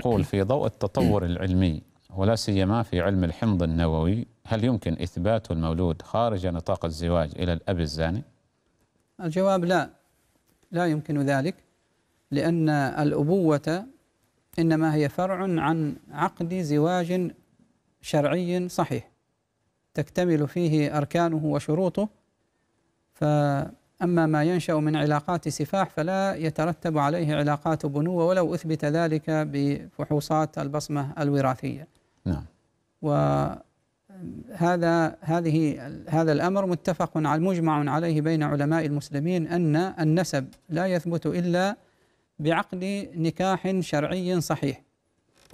يقول في ضوء التطور العلمي ولا سيما في علم الحمض النووي هل يمكن إثبات المولود خارج نطاق الزواج إلى الأب الزاني؟ الجواب لا لا يمكن ذلك لأن الأبوة إنما هي فرع عن عقد زواج شرعي صحيح تكتمل فيه أركانه وشروطه فأما ما ينشأ من علاقات سفاح فلا يترتب عليه علاقات بنوة ولو أثبت ذلك بفحوصات البصمة الوراثية. نعم. وهذا هذه هذا الأمر متفق على مجمع عليه بين علماء المسلمين أن النسب لا يثبت إلا بعقد نكاح شرعي صحيح.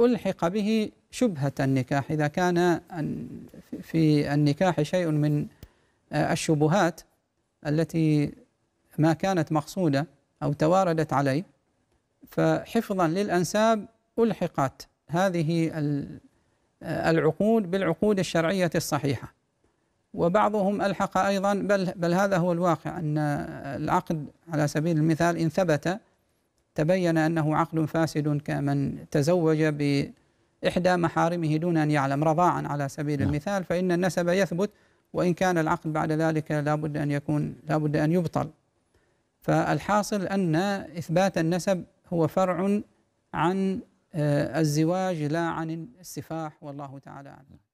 ألحق به شبهة النكاح. إذا كان في النكاح شيء من الشبهات التي ما كانت مقصودة أو تواردت عليه فحفظا للأنساب ألحقت هذه العقود بالعقود الشرعية الصحيحة وبعضهم ألحق أيضا بل, بل هذا هو الواقع أن العقد على سبيل المثال إن ثبت تبين أنه عقد فاسد كمن تزوج بإحدى محارمه دون أن يعلم رضاعا على سبيل نعم. المثال فإن النسب يثبت وإن كان العقد بعد ذلك لابد أن يكون لابد أن يبطل. فالحاصل أن إثبات النسب هو فرع عن الزواج لا عن السفاح والله تعالى أعلم.